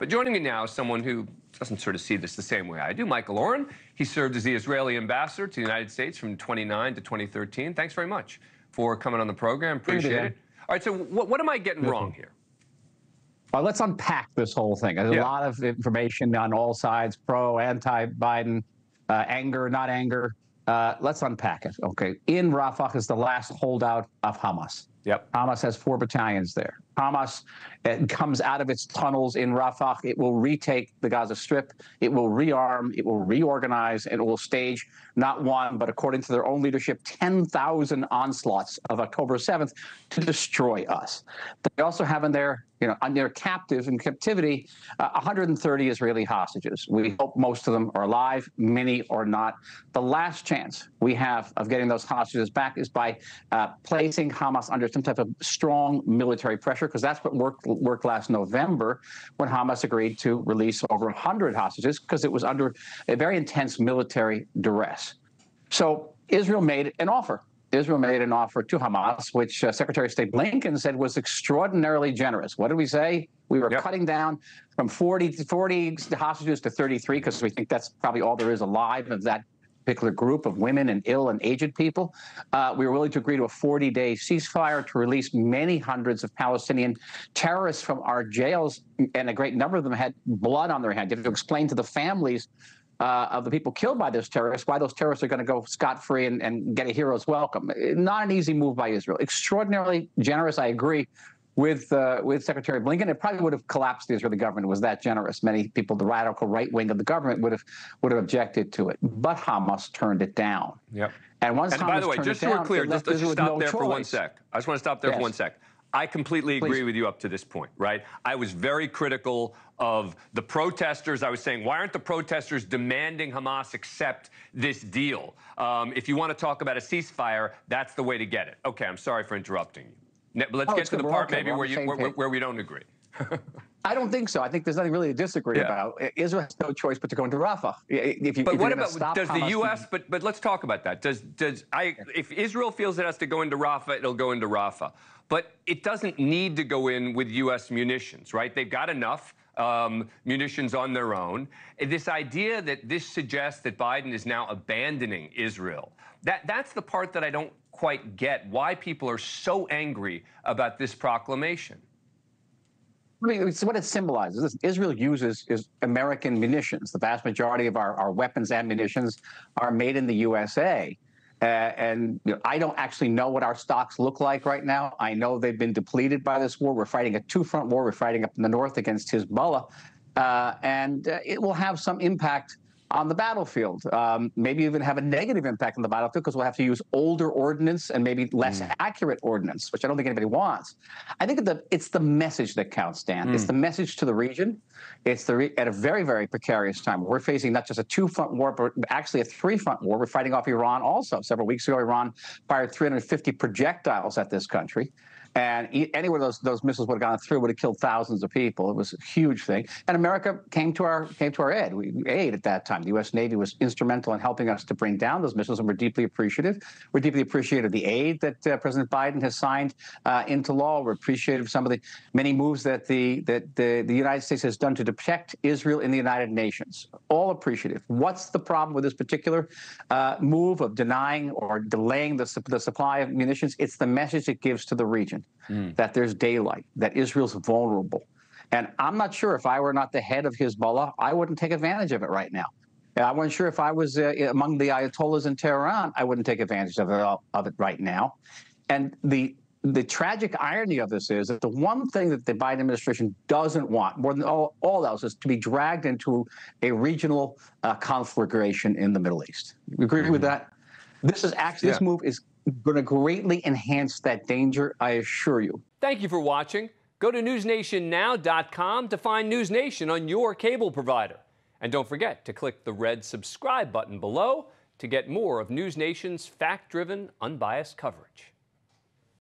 But joining me now is someone who doesn't sort of see this the same way I do, Michael Oren. He served as the Israeli ambassador to the United States from 29 to 2013. Thanks very much for coming on the program. Appreciate it. All right, so what, what am I getting wrong here? Well, let's unpack this whole thing. There's yeah. a lot of information on all sides pro, anti Biden, uh, anger, not anger. Uh, let's unpack it. Okay. In Rafah is the last holdout of Hamas. Yep. Hamas has four battalions there. Hamas eh, comes out of its tunnels in Rafah. It will retake the Gaza Strip. It will rearm. It will reorganize. And it will stage not one, but according to their own leadership, 10,000 onslaughts of October 7th to destroy us. They also have in their, you know, on their captives in captivity, uh, 130 Israeli hostages. We hope most of them are alive, many are not. The last chance we have of getting those hostages back is by uh, placing Hamas under some type of strong military pressure, because that's what worked, worked last November when Hamas agreed to release over 100 hostages, because it was under a very intense military duress. So Israel made an offer. Israel made an offer to Hamas, which uh, Secretary of State Blinken said was extraordinarily generous. What did we say? We were yep. cutting down from 40 40 hostages to 33 because we think that's probably all there is alive of that particular group of women and ill and aged people. Uh, we were willing to agree to a 40 day ceasefire to release many hundreds of Palestinian terrorists from our jails, and a great number of them had blood on their hands. You have to explain to the families uh, of the people killed by those terrorists, why those terrorists are going to go scot free and, and get a hero's welcome. Not an easy move by Israel. Extraordinarily generous, I agree with uh, with Secretary Blinken. It probably would have collapsed the Israeli government. It was that generous. Many people, the radical right wing of the government, would have would have objected to it. But Hamas turned it down. Yep. And once and Hamas by the way, just so we're clear, just, let's just stop no there choice. for one sec. I just want to stop there yes. for one sec. I completely agree Please. with you up to this point, right? I was very critical of the protesters. I was saying, why aren't the protesters demanding Hamas accept this deal? Um, if you want to talk about a ceasefire, that's the way to get it. Okay, I'm sorry for interrupting you. Let's oh, get to the part maybe where, you, where, where, we don't agree. I don't think so. I think there's nothing really to disagree yeah. about. Israel has no choice but to go into Rafah. If you, but if what about does Hamas the U.S. But but let's talk about that. Does does I if Israel feels it has to go into Rafah, it'll go into Rafah. But it doesn't need to go in with U.S. munitions, right? They've got enough. Um, munitions on their own. This idea that this suggests that Biden is now abandoning Israel, that, that's the part that I don't quite get why people are so angry about this proclamation. I mean, it's what it symbolizes. Israel uses is American munitions. The vast majority of our, our weapons and munitions are made in the USA. Uh, and you know, I don't actually know what our stocks look like right now. I know they've been depleted by this war. We're fighting a two-front war. We're fighting up in the north against Hezbollah, uh, and uh, it will have some impact on the battlefield. Um, maybe even have a negative impact on the battlefield because we'll have to use older ordnance and maybe less mm. accurate ordnance, which I don't think anybody wants. I think the, it's the message that counts, Dan. Mm. It's the message to the region. It's the re- at a very, very precarious time. We're facing not just a two-front war, but actually a three-front war. We're fighting off Iran also. Several weeks ago, Iran fired 350 projectiles at this country. And anywhere those those missiles would have gone through would have killed thousands of people. It was a huge thing. And America came to our came to our aid. We aid at that time. The U.S. Navy was instrumental in helping us to bring down those missiles, and we're deeply appreciative. We're deeply appreciative of the aid that uh, President Biden has signed uh, into law. We're appreciative of some of the many moves that the that the, the United States has done to protect Israel in the United Nations. All appreciative. What's the problem with this particular uh, move of denying or delaying the, the supply of munitions? It's the message it gives to the region mm. that there's daylight, that Israel's vulnerable. And I'm not sure if I were not the head of Hezbollah, I wouldn't take advantage of it right now. And I wasn't sure if I was uh, among the Ayatollahs in Tehran, I wouldn't take advantage of it, of it right now. And the the tragic irony of this is that the one thing that the Biden administration doesn't want more than all, all else is to be dragged into a regional uh, conflagration in the Middle East. You agree mm-hmm. with that? This is actually yeah. this move is going to greatly enhance that danger, I assure you. Thank you for watching. Go to newsnationnow.com to find News Nation on your cable provider. And don't forget to click the red subscribe button below to get more of News Nation's fact driven, unbiased coverage.